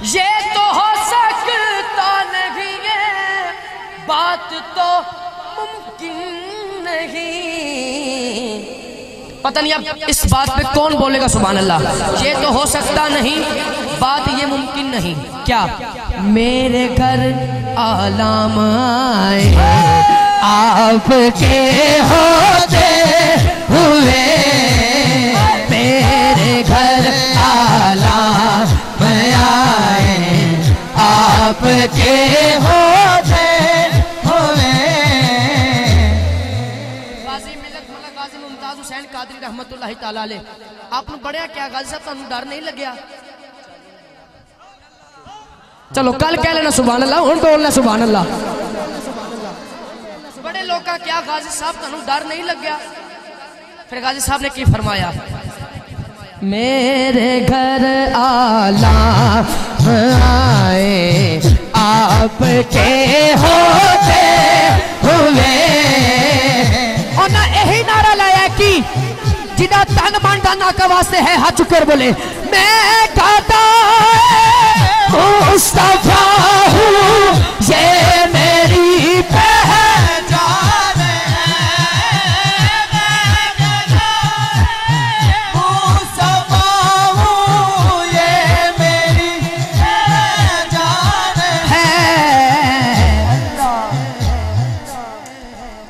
یہ تو ہو سکتا نہیں ہے۔ بات تو ممکن نہیں۔ پتہ نہیں اب اس بات پہ کون بولے گا، سبحان اللہ۔ یہ تو ہو سکتا نہیں۔ بات یہ ممکن نہیں۔ کیا؟ میرے گھر آلام آئے۔ آپ کے ہوتے ہوئے۔ میرے گھر آلہ میں آئے۔ آپ کے ہوتے ہوئے۔ غازی ملت ملک غازی ممتاز حسین قادری رحمت اللہ تعالیٰ علیہ۔ آپ نے بڑھیا کیا غازی صاحب، تانوں ڈر نہیں لگیا؟ چلو، کل کہہ لینا سبحان اللہ ہن بولنا سبحان اللہ۔ لوگاں کیا غازی صاحب تانوں ڈر نہیں لگیا پھر غازی صاحب نے کی فرمایا؟ میرے گھر آلہ آئے آپ کے ہوتے ہوئے۔ نہ یہی نعرہ لایا کی جنہ تن بانڈا ناکہ واسطے ہے ہاتھ چکر بولے میں کہتا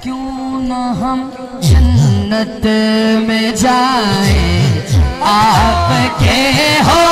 کیوں نہ ہم جنت میں جائیں؟ آپ کے ہو